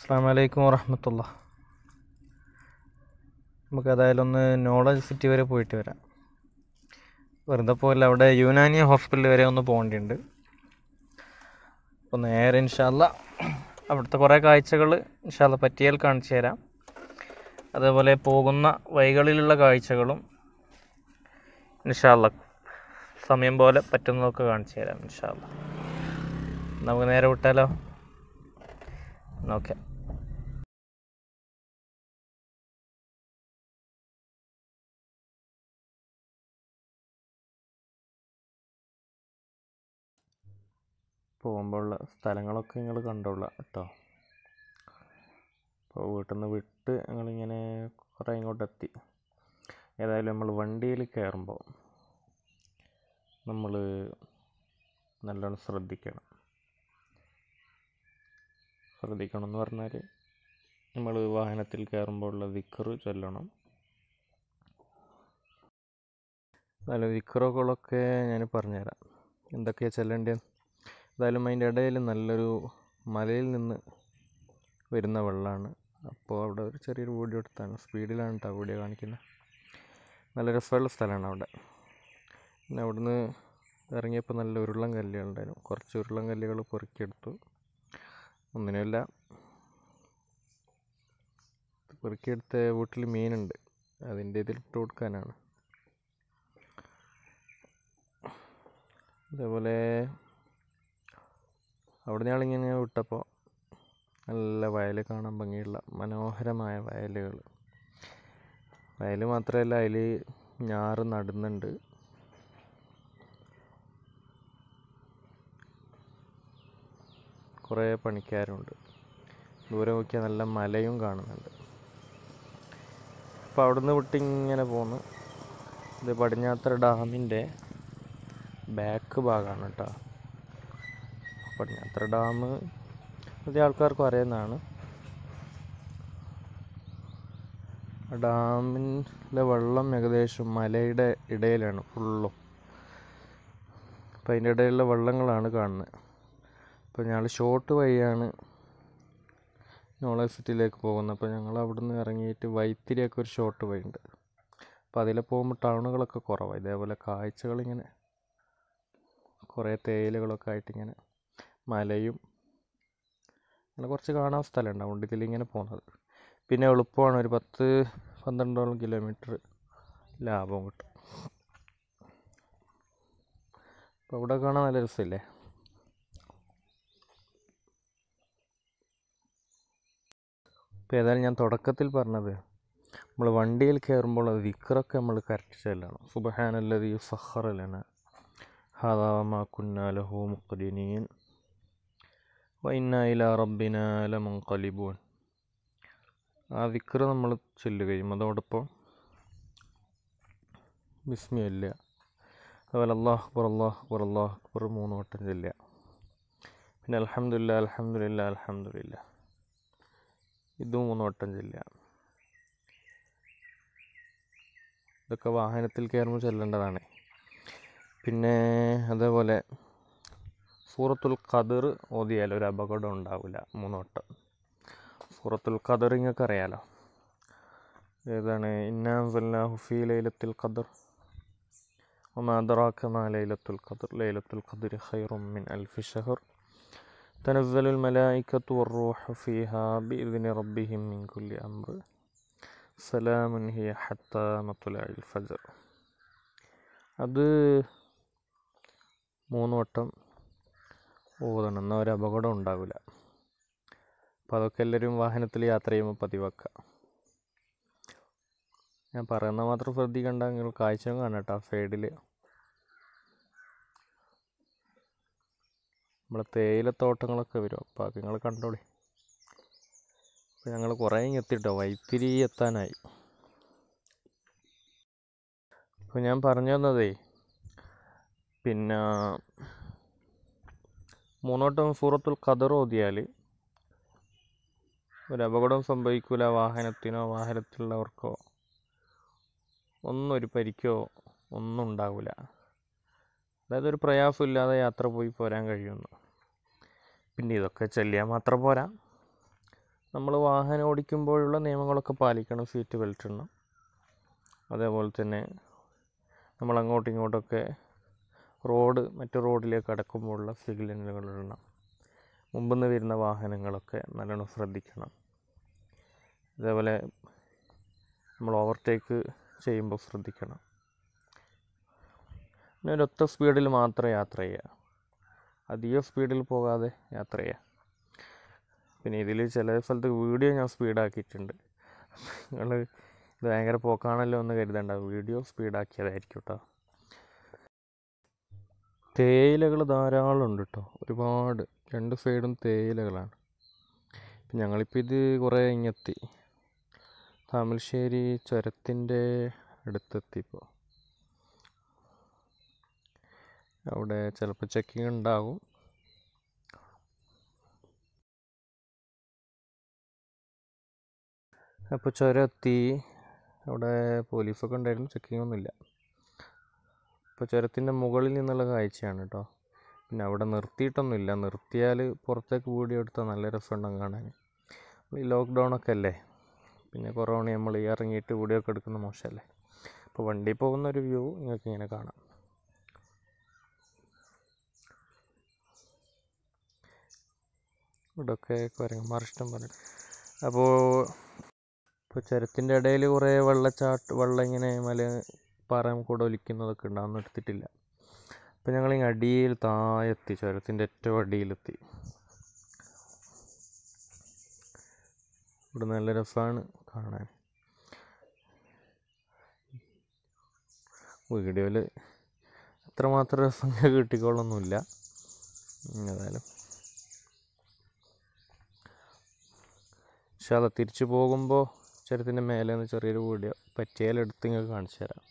അസ്സാം വലൈക്കും വറഹമത്തുള്ള. നമുക്ക് ഏതായാലും ഒന്ന് നോളജ് സിറ്റി വരെ പോയിട്ട് വരാം. വെറുതെ പോലെ അവിടെ യുനാനി ഹോസ്പിറ്റൽ വരെ ഒന്ന് പോകേണ്ടിയുണ്ട്. അപ്പോൾ നേരെ ഇൻഷാല്ല അവിടുത്തെ കുറേ കാഴ്ചകൾ ഇൻഷാല്ല പറ്റിയാൽ കാണിച്ചു തരാം. അതേപോലെ പോകുന്ന വഴികളിലുള്ള കാഴ്ചകളും ഇൻഷാല്ല സമയം പോലെ പറ്റുന്നതൊക്കെ കാണിച്ചു തരാം ഇൻഷാല്ല നമുക്ക് നേരെ വിട്ടാലോ? ഓക്കെ. പോകുമ്പോഴുള്ള സ്ഥലങ്ങളൊക്കെ നിങ്ങൾ കണ്ടോളാം കേട്ടോ അപ്പോൾ വീട്ടിൽ നിന്ന് വിട്ട് ഞങ്ങളിങ്ങനെ കുറേ ഇങ്ങോട്ട് എത്തി ഏതായാലും നമ്മൾ വണ്ടിയിൽ കയറുമ്പോൾ നമ്മൾ നല്ലോണം ശ്രദ്ധിക്കണം. ശ്രദ്ധിക്കണം എന്ന് പറഞ്ഞാൽ നമ്മൾ വാഹനത്തിൽ കയറുമ്പോൾ ഉള്ള വിക്കറ് ചൊല്ലണം. നല്ല വിക്കറുകളൊക്കെ ഞാൻ പറഞ്ഞുതരാം എന്തൊക്കെയാണ് ചെല്ലേണ്ടത് എന്തായാലും അതിന്റെ ഇടയിൽ നല്ലൊരു മലയിൽ നിന്ന് വരുന്ന വെള്ളമാണ്. അപ്പോൾ അവിടെ ഒരു ചെറിയൊരു വീഡിയോ എടുത്താണ്. സ്പീഡിലാണ് കേട്ടോ വീഡിയോ കാണിക്കുന്നത്. നല്ല രസമുള്ള സ്ഥലമാണ് അവിടെ. പിന്നെ അവിടുന്ന് ഇറങ്ങിയപ്പോൾ നല്ല ഉരുളൻ കല്ലുകളുണ്ടായിരുന്നു കുറച്ച് ഉരുളൻ കല്ലുകൾ പൊറുക്കിയെടുത്തു. ഒന്നിനുമില്ല. പെറുക്കിയെടുത്ത വീട്ടിൽ മീനുണ്ട്. അതിന്റെ ഇതിൽ ഇട്ട് കൊടുക്കാനാണ്. അതേപോലെ അവിടെ നിന്ന് ഞങ്ങളിങ്ങനെ വിട്ടപ്പോൾ നല്ല വയൽ കാണാൻ ഭംഗിയുള്ള മനോഹരമായ വയലുകൾ. വയൽ മാത്രമല്ല അതിൽ ഞാറ് നടുന്നുണ്ട്. കുറേ പണിക്കാരുണ്ട്. ദൂരെ നോക്കിയാൽ നല്ല മലയും കാണുന്നുണ്ട്. അപ്പോൾ അവിടുന്ന് വിട്ടിങ്ങനെ പോന്നു. ഇത് പടിഞ്ഞാത്തറ ഡാമിന്റെ ബാക്ക് ഭാഗമാണ് കേട്ടോ. പടിഞ്ഞാത്തറ ഡാം അധികം ആൾക്കാർക്കും അറിയുന്നതാണ്. ഡാമിന്റെ വെള്ളം ഏകദേശം മലയുടെ ഇടയിലാണ് ഫുള്ളും. അപ്പം അതിന്റെ ഇടയിലുള്ള വെള്ളങ്ങളാണ് കാണുന്നത്. അപ്പോൾ ഞങ്ങൾ ഷോർട്ട് വഴിയാണ് നോളജ് സിറ്റിയിലേക്ക് പോകുന്നത്. അപ്പോൾ ഞങ്ങൾ അവിടെ നിന്ന് ഇറങ്ങിയിട്ട് വൈത്തിരിയൊക്കെ ഒരു ഷോർട്ട് വഴിയുണ്ട്. അപ്പോൾ അതിൽ പോകുമ്പോൾ ടൗണുകളൊക്കെ കുറവാണ്. ഇതേപോലെ കാഴ്ചകളിങ്ങനെ കുറേ തേയിലകളൊക്കെ ആയിട്ടിങ്ങനെ മലയും അങ്ങനെ കുറച്ച് കാണാൻ സ്ഥലമുണ്ട്. അതുകൊണ്ട് ഇതിലിങ്ങനെ പോകുന്നത് പിന്നെ എളുപ്പമാണ്. ഒരു പത്ത് പന്ത്രണ്ടോളം കിലോമീറ്റർ ലാഭം കിട്ടും. അപ്പോൾ അവിടെ കാണാൻ നല്ല രസമില്ലേ? ഇപ്പോൾ ഏതായാലും ഞാൻ തുടക്കത്തിൽ പറഞ്ഞത് നമ്മൾ വണ്ടിയിൽ കയറുമ്പോൾ അത് വിക്രൊക്കെ നമ്മൾ കറക്റ്റ് ചെല്ലണം ഈ സഹറലന ഹദാമ കുന്നാലഹു മുഖദിനീൻ വൈന്ന ഇല റബ്ബിന ലമുൻഖലിബൂൻ ആ വിക്ര നമ്മൾ ചൊല്ലുകയും അതോടൊപ്പം ബിസ്മിയല്ല അതുപോലെ അള്ളാഹ് അക്ബർ അള്ളാഹ് അക്ബർ അള്ളാഹ് അക്ബർ മൂന്ന് വട്ടം ചൊല്ലുക. പിന്നെ അലഹമില്ല അലഹമില്ല അലഹമില്ല ഇതും മൂന്ന് വട്ടം ചൊല്ലുക. ഇതൊക്കെ വാഹനത്തിൽ കയറുമ്പോൾ ചെല്ലേണ്ടതാണ്. പിന്നെ അതേപോലെ സൂറത്തുൽ ഖദർ ഓതിയാൽ ഒരു അപകടം ഉണ്ടാവില്ല മൂന്ന് വട്ടം സൂറത്തുൽ ഖദർ നിങ്ങൾക്ക് അറിയാലോ ഏതാണ് ഇന്നാഹു ഫി ലൈലത്തുൽ ഖദർ وما أدراك ما ليلة القدر ليلة القدر خير من ألف شهر تنزل الملائكة والروح فيها بإذن ربهم من كل أمر سلام هي حتى مطلع الفجر അത് മൂന്ന് വട്ടം ഓതണം എന്നാൽ ഒരു അപകടം ഉണ്ടാവില്ല. അപ്പോൾ അതൊക്കെ എല്ലാവരും വാഹനത്തിൽ യാത്ര ചെയ്യുമ്പോൾ പതിവാക്കുക. ഞാൻ പറയുന്ന മാത്രം ശ്രദ്ധിക്കണ്ട നിങ്ങൾ കാഴ്ച കാണാം കേട്ടോ സൈഡിൽ നമ്മളെ തേയിലത്തോട്ടങ്ങളൊക്കെ വരും. അപ്പോൾ നിങ്ങൾ കണ്ടോളി. അപ്പോൾ ഞങ്ങൾ കുറേ ഇങ്ങ് എത്തിട്ടോ വൈത്തിരി എത്താനായി. അപ്പോൾ ഞാൻ പറഞ്ഞു തന്നതേ പിന്നെ മൂന്നോട്ടം സൂറത്തുൽ ഖദർ ഓതിയാൽ ഒരു അപകടം സംഭവിക്കൂല വാഹനത്തിനോ വാഹനത്തിലുള്ളവർക്കോ. ഒന്നും ഒരു പരിക്കോ ഒന്നും ഉണ്ടാവില്ല അതായത് ഒരു പ്രയാസമില്ലാതെ യാത്ര പോയി പോരാൻ കഴിയുന്നു. പിന്നെ ഇതൊക്കെ ചെല്ലിയാൽ മാത്രം പോരാ. നമ്മൾ വാഹനം ഓടിക്കുമ്പോഴുള്ള നിയമങ്ങളൊക്കെ പാലിക്കണം സീറ്റ് ബെൽറ്റ് ഇടണം. അതേപോലെ തന്നെ നമ്മൾ അങ്ങോട്ടും ഇങ്ങോട്ടൊക്കെ റോഡ് മറ്റു റോഡിലേക്ക് കടക്കുമ്പോഴുള്ള മുമ്പിൽ നിന്ന് വരുന്ന വാഹനങ്ങളൊക്കെ നല്ലോണം ശ്രദ്ധിക്കണം. അതേപോലെ നമ്മൾ ഓവർടേക്ക് ചെയ്യുമ്പോൾ ശ്രദ്ധിക്കണം. പിന്നെ ഒരൊറ്റ സ്പീഡിൽ മാത്രം യാത്ര ചെയ്യുക. അധികം സ്പീഡിൽ പോകാതെ യാത്ര ചെയ്യുക. പിന്നെ ഇതിൽ ചില സ്ഥലത്ത് വീഡിയോ ഞാൻ സ്പീഡാക്കിയിട്ടുണ്ട്. നിങ്ങൾ ഇത് ഭയങ്കര പോക്കാണല്ലോ എന്ന് കരുതണ്ട. വീഡിയോ സ്പീഡാക്കിയതായിരിക്കും കേട്ടോ തേയിലകൾ ധാരാളം ഉണ്ട് കേട്ടോ ഒരുപാട്. രണ്ട് സൈഡും തേയിലകളാണ്. ഞങ്ങളിപ്പോൾ ഇത് കുറേ ഇങ്ങെത്തി. താമരശ്ശേരി ചുരത്തിന്റെ അടുത്തെത്തിപ്പോൾ അവിടെ ചിലപ്പോൾ ചെക്കിങ് ഉണ്ടാകും അപ്പോൾ ചുരം എത്തി അവിടെ പോലീസൊക്കെ ഉണ്ടായിരുന്നു. ചെക്കിംഗ് ഒന്നുമില്ല അപ്പോൾ ചുരത്തിന്റെ മുകളിൽ നിന്നുള്ള കാഴ്ചയാണ് കേട്ടോ പിന്നെ അവിടെ നിർത്തിയിട്ടൊന്നുമില്ല. നിർത്തിയാൽ പുറത്തേക്ക് വീഡിയോ എടുത്താൽ നല്ല രസമുണ്ടാകും കാണാൻ. ഈ ലോക്ക്ഡൗൺ ഒക്കെ അല്ലേ? പിന്നെ കൊറോണ നമ്മൾ ഈ ഇറങ്ങിയിട്ട് വീഡിയോ ഒക്കെ എടുക്കുന്ന മോശമല്ലേ? അപ്പോൾ വണ്ടി പോകുന്ന ഒരു വ്യൂ നിങ്ങൾക്ക് ഇങ്ങനെ കാണാം. ഇവിടെയൊക്കെ കുരങ്ങന്മാർ ഇഷ്ടം പറഞ്ഞു അപ്പോൾ ഇപ്പോൾ ചുരത്തിന്റെ ഇടയിൽ കുറേ വെള്ളച്ചാട്ട് വെള്ളം ഇങ്ങനെ മല പാറ കൂടെ ഒലിക്കുന്നതൊക്കെ ഉണ്ട് അതൊന്നും എടുത്തിട്ടില്ല. അപ്പോൾ ഞങ്ങൾ ഇങ്ങനെ അടിയിൽ താഴെത്തി ചുരത്തിന്റെ ഏറ്റവും അടിയിലെത്തി. ഇവിടെ നല്ല രസമാണ് കാണാൻ. വീഡിയോയിൽ അത്രമാത്രം രസം കിട്ടിക്കോളൊന്നുമില്ല. ഏതായാലും പക്ഷെ അത് തിരിച്ചു പോകുമ്പോൾ ചുരത്തിന്റെ മേലെ നിന്ന് ചെറിയൊരു വീഡിയോ പറ്റിയാലെടുത്ത് ഇങ്ങനെ കാണിച്ചു തരാം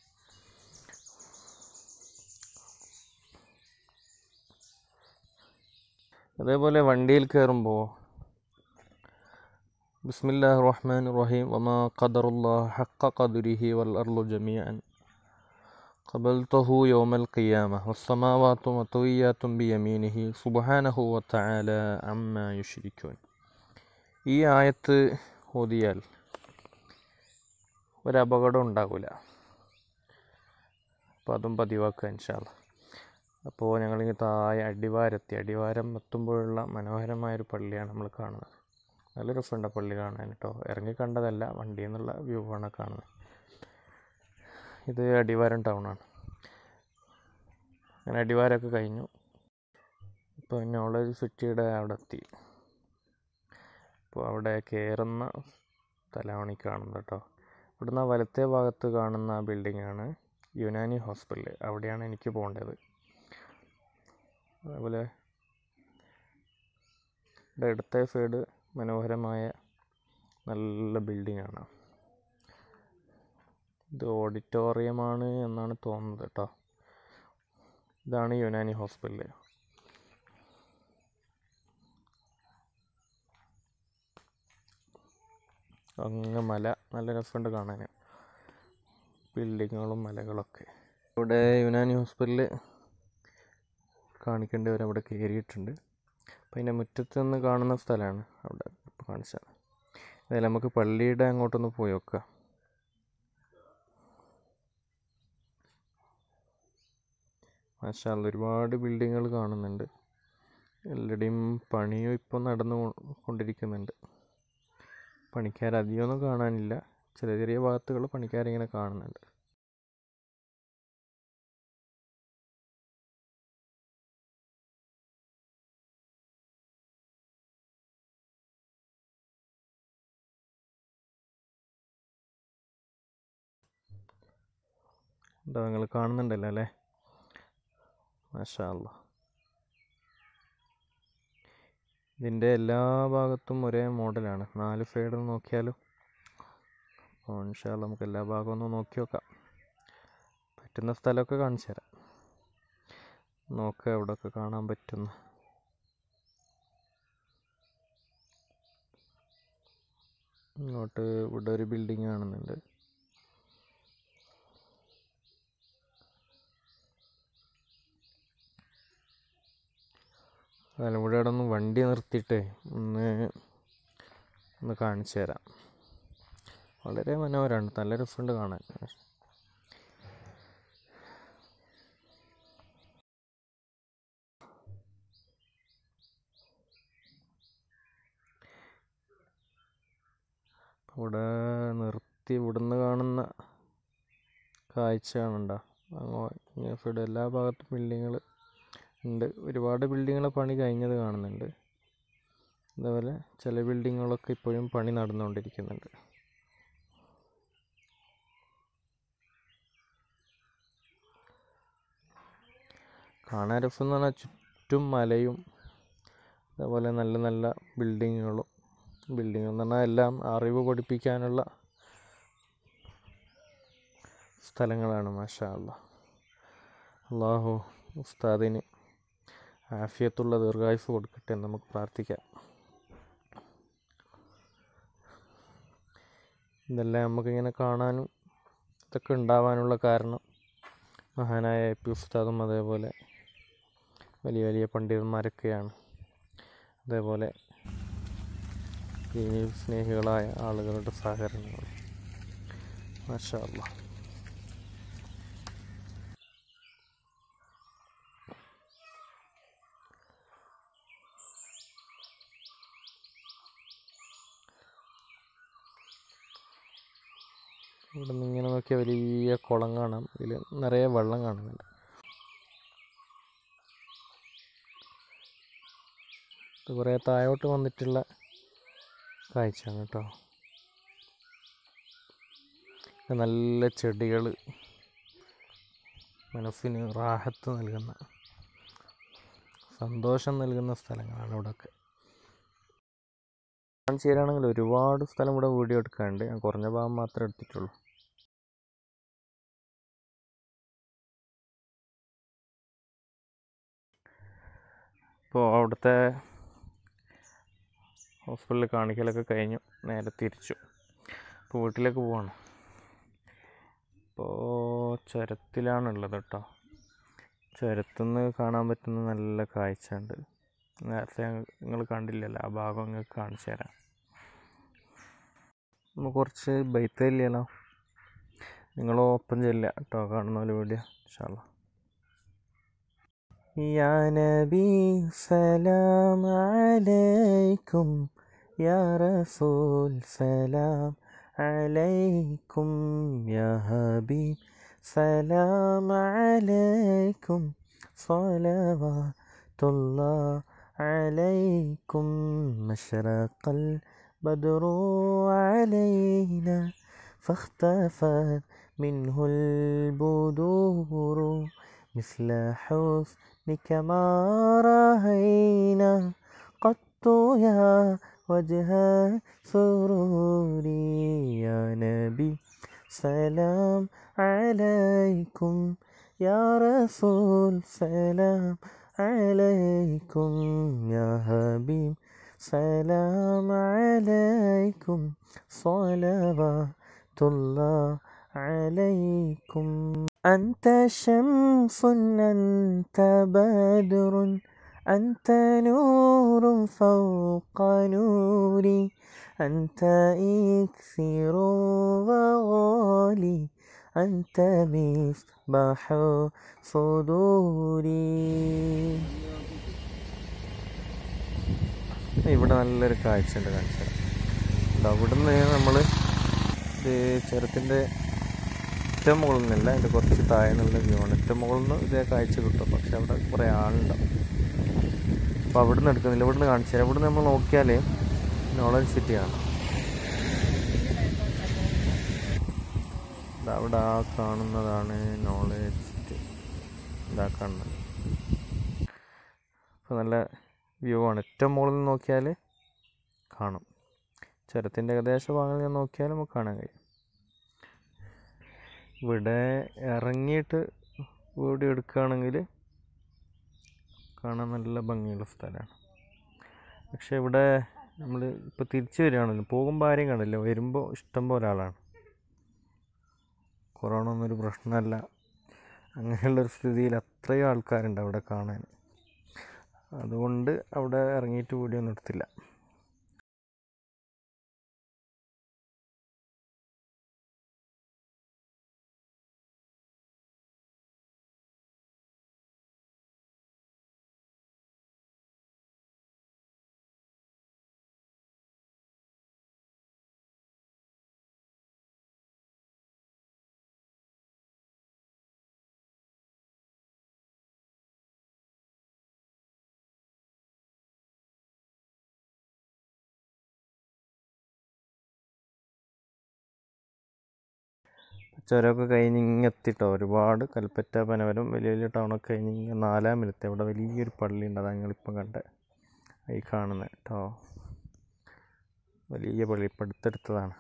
അതേപോലെ വണ്ടിയിൽ കയറുമ്പോൾ ബിസ്മില്ലാഹ് റഹ്മാൻ റഹീം വമാ ഖദറുല്ലാഹ് ഹക്ക ഖദുരിഹി വൽ അർളു ജമീഅൻ قبلته يوم القيامة والسماوات مطويات بيمينه سبحانه وتعالى عما يشركون ഈ ആയത്ത് ഓതിയാൽ ഒരപകടം ഉണ്ടാകില്ല അപ്പോൾ അതും പതിവാക്കുക ഇൻഷാല്ല അപ്പോൾ ഞങ്ങളിങ്ങ് താഴെ അടിവാരത്തി. അടിവാരം എത്തുമ്പോഴുള്ള മനോഹരമായൊരു പള്ളിയാണ് നമ്മൾ കാണുന്നത്. നല്ല രസമുണ്ട് പള്ളി കാണാൻ കേട്ടോ ഇറങ്ങി കണ്ടതല്ല വണ്ടിയിൽ നിന്നുള്ള വ്യൂ ആണ് കാണുന്നത്. ഇത് അടിവാരം ടൗണാണ് അങ്ങനെ അടിവാരമൊക്കെ കഴിഞ്ഞു. ഇപ്പോൾ നോളജ് സിറ്റിയുടെ അവിടെ എത്തി അപ്പോൾ അവിടെ കയറുന്ന ഈ കാണുന്നത് കേട്ടോ ഇവിടുന്ന് വലത്തെ ഭാഗത്ത് കാണുന്ന ബിൽഡിങ്ങാണ് യുനാനി ഹോസ്പിറ്റൽ അവിടെയാണ് എനിക്ക് പോകേണ്ടത്. അതേപോലെ ഇവിടെ ഇടത്തെ സൈഡ് മനോഹരമായ നല്ല ബിൽഡിംഗ് ആണ് ഇത് ഓഡിറ്റോറിയമാണ് എന്നാണ് തോന്നുന്നത് കേട്ടോ. ഇതാണ് യുനാനി ഹോസ്പിറ്റൽ അങ്ങ് മല നല്ല രസമുണ്ട് കാണാൻ ബിൽഡിങ്ങുകളും മലകളൊക്കെ. ഇവിടെ യുനാനി ഹോസ്പിറ്റലിൽ കാണിക്കേണ്ടവർ അവിടെ കയറിയിട്ടുണ്ട് അപ്പം അതിന്റെ മുറ്റത്ത് നിന്ന് കാണുന്ന സ്ഥലമാണ് അവിടെ ഇപ്പോൾ കാണിച്ചത്. അതായത് നമുക്ക് പള്ളിയുടെ അങ്ങോട്ടൊന്ന് പോയി നോക്കാം. മാഷാല്ല ഒരുപാട് ബിൽഡിങ്ങുകൾ കാണുന്നുണ്ട്. എല്ലാവരുടെയും പണിയും ഇപ്പോൾ നടന്നു കൊണ്ടിരിക്കുന്നുണ്ട്. പണിക്കാരധികമൊന്നും കാണാനില്ല. ചെറിയ ചെറിയ ഭാഗത്തുകൾ പണിക്കാരിങ്ങനെ കാണുന്നുണ്ട്. എന്താ നിങ്ങൾ കാണുന്നുണ്ടല്ലോ അല്ലേ? മാഷാ അല്ലാ ഇതിന്റെ എല്ലാ ഭാഗത്തും ഒരേ മോഡലാണ്. നാല് സൈഡിൽ നോക്കിയാലും അപ്പോൾ ഇൻഷാല്ല നമുക്ക് എല്ലാ ഭാഗവും ഒന്ന് നോക്കി നോക്കാം. പറ്റുന്ന സ്ഥലമൊക്കെ കാണിച്ചു തരാം. നോക്കുക എവിടെയൊക്കെ കാണാൻ പറ്റുന്ന. ഇങ്ങോട്ട് ഇവിടെ ഒരു ബിൽഡിങ് കാണുന്നുണ്ട്. ഇവിടെ ഇവിടെ ഒന്ന് വണ്ടി നിർത്തിയിട്ട് ഒന്ന് ഒന്ന് കാണിച്ചു തരാം. വളരെ മനോഹരമാണ്. നല്ല രസമുണ്ട് കാണാൻ. ഇവിടെ നിർത്തി ഇവിടുന്ന് കാണുന്ന കാഴ്ച കാണണ്ട. അങ്ങോട്ട് എല്ലാ ഭാഗത്തും ബിൽഡിങ്ങുകൾ ഉണ്ട്. ഒരുപാട് ബിൽഡിങ്ങുകളെ പണി കഴിഞ്ഞത് കാണുന്നുണ്ട്. അതേപോലെ ചില ബിൽഡിങ്ങുകളൊക്കെ ഇപ്പോഴും പണി നടന്നുകൊണ്ടിരിക്കുന്നുണ്ട്. കാണാൻ രസം എന്ന് പറഞ്ഞാൽ ചുറ്റും മലയും അതേപോലെ നല്ല നല്ല ബിൽഡിങ്ങുകളും. ബിൽഡിംഗ് എന്ന് പറഞ്ഞാൽ എല്ലാം അറിവ് പഠിപ്പിക്കാനുള്ള സ്ഥലങ്ങളാണ് മാഷാ അള്ളാഹു ഉസ്താദിന് ആഫിയത്തുള്ള ദീർഘായുസ് കൊടുക്കട്ടെ എന്ന് നമുക്ക് പ്രാർത്ഥിക്കാം. ഇതെല്ലാം നമുക്കിങ്ങനെ കാണാനും ഇതൊക്കെ ഉണ്ടാവാനുള്ള കാരണം മഹാനായ എ പി ഉസ്താദും അതേപോലെ വലിയ വലിയ പണ്ഡിതന്മാരൊക്കെയാണ്. അതേപോലെ സ്നേഹികളായ ആളുകളുടെ സഹകരണങ്ങൾ മാഷാ ഇവിടെ നിന്ന് ഇങ്ങനെ നോക്കിയാൽ വലിയ കുളം കാണാം. ഇതിൽ നിറയെ വെള്ളം കാണുന്നുണ്ട്. ഇത് കുറേ താഴോട്ട് വന്നിട്ടുള്ള കാഴ്ചയാണ് കേട്ടോ. നല്ല ചെടികൾ മനസ്സിന് റാഹത്ത് നൽകുന്ന സന്തോഷം നൽകുന്ന സ്ഥലങ്ങളാണ് ഇവിടെയൊക്കെ കാണിച്ചു തരാണെങ്കിൽ ഒരുപാട് സ്ഥലം ഇവിടെ വീഡിയോ എടുക്കാനുണ്ട്. ഞാൻ കുറഞ്ഞ ഭാഗം മാത്രമേ എടുത്തിട്ടുള്ളൂ. ഇപ്പോൾ അവിടുത്തെ ഹോസ്പിറ്റലിൽ കാണിക്കലൊക്കെ കഴിഞ്ഞു. നേരെ തിരിച്ചു. ഇപ്പോൾ വീട്ടിലേക്ക് പോവാണ്. ഇപ്പോൾ ചുരത്തിലാണുള്ളത് കേട്ടോ. ചുരത്തുനിന്ന് കാണാൻ പറ്റുന്ന നല്ല കാഴ്ച ഉണ്ട് നേരത്തെ നിങ്ങൾ കണ്ടില്ലല്ലോ ആ ഭാഗം നിങ്ങൾക്ക് കാണിച്ചു തരാം നമുക്ക് കുറച്ച് ബൈത്തല്ലല്ലോ നിങ്ങൾ ഒപ്പം ചെല്ലുക കേട്ടോ കാണുന്ന പോലെ വീഡിയോ ഇൻഷാല്ലാ يا نبي سلام عليكم يا رسول سلام عليكم يا حبيب سلام عليكم صلوات الله عليكم مشرق البدر علينا فاختفت منه البدور مثل حسنك ما رأينا قط يا وجه سروري يا نبي سلام عليكم يا رسول سلام عليكم يا حبيب. سلام عليكم. صلوات الله عليكم. أنت شمس أنت بدر أنت نور فوق نوري أنت إكثر وغالي أنت مصباح صدوري ഇവിടെ നല്ലൊരു കാഴ്ച ഉണ്ട് കാണിച്ചത് അവിടുന്ന് നമ്മൾ ഇത് ചുരത്തിന്റെ ഏറ്റവും മുകളിൽ നിന്നല്ല അതിന്റെ കുറച്ച് താഴെ നിന്നുള്ള വ്യൂ ആണ്. ഏറ്റവും മുകളിൽ നിന്ന് ഇതേ കാഴ്ച കിട്ടും. പക്ഷെ അവിടെ കുറേ ആളുണ്ടാവും. അപ്പോൾ അവിടെ നിന്ന് എടുക്കുന്നില്ല. ഇവിടുന്ന് കാണിച്ചു തരാം. ഇവിടുന്ന് നമ്മൾ നോക്കിയാൽ നോളജ് സിറ്റിയാണ്. അവിടെ ആ കാണുന്നതാണ് നോളജ് സിറ്റി. ഇതാ കാണുന്നത്. അപ്പോൾ നല്ല വ്യൂ ആണ് ഏറ്റവും മുകളിൽ നിന്ന് നോക്കിയാൽ കാണും. ചുരത്തിന്റെ ഏകദേശ ഭാഗങ്ങളിൽ ഞാൻ നോക്കിയാൽ നമുക്ക് കാണാൻ കഴിയും. ഇവിടെ ഇറങ്ങിയിട്ട് വീഡിയോ എടുക്കുകയാണെങ്കിൽ കാണാൻ നല്ല ഭംഗിയുള്ള സ്ഥലമാണ്. പക്ഷെ ഇവിടെ നമ്മൾ ഇപ്പോൾ തിരിച്ചു വരികയാണല്ലോ. പോകുമ്പോൾ ആരെയും കാണില്ല. വരുമ്പോൾ ഇഷ്ടം പോലെ ആളാണ്. കൊറോണ ഒന്നൊരു പ്രശ്നമല്ല. അങ്ങനെയുള്ളൊരു സ്ഥിതിയിൽ അത്രയും ആൾക്കാരുണ്ട് അവിടെ കാണാൻ. അതുകൊണ്ട് അവിടെ ഇറങ്ങിയിട്ട് വീഡിയോ ഒന്നും എടുത്തില്ല. ചുരമൊക്കെ കഴിഞ്ഞ് ഇങ്ങെത്തിട്ടോ. ഒരുപാട് കൽപ്പറ്റ പനവരം വലിയ വലിയ ടൗണൊക്കെ കഴിഞ്ഞ് ഇങ്ങനെ നാലാം മിനിറ്റ്. അവിടെ വലിയൊരു പള്ളി ഉണ്ട് അതാണ് ഞങ്ങളിപ്പം കണ്ടത് ഈ കാണുന്നത് കേട്ടോ വലിയ പള്ളി. ഇപ്പം അടുത്തടുത്തതാണ്.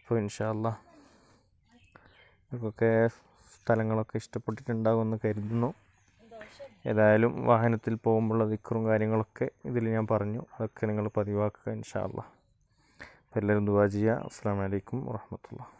അപ്പോൾ ഇൻഷാല്ല ഇതൊക്കെ സ്ഥലങ്ങളൊക്കെ ഇഷ്ടപ്പെട്ടിട്ടുണ്ടാകുമെന്ന് കരുതുന്നു. ഏതായാലും വാഹനത്തിൽ പോകുമ്പോഴുള്ള ദിക്കറും കാര്യങ്ങളൊക്കെ ഇതിൽ ഞാൻ പറഞ്ഞു. അതൊക്കെ നിങ്ങൾ പതിവാക്കുക ഇൻഷാല്ല എല്ലാവരും ദുവാ ചെയ്യുക. അസ്സാം വലൈക്കും വാഹമത്തുള്ള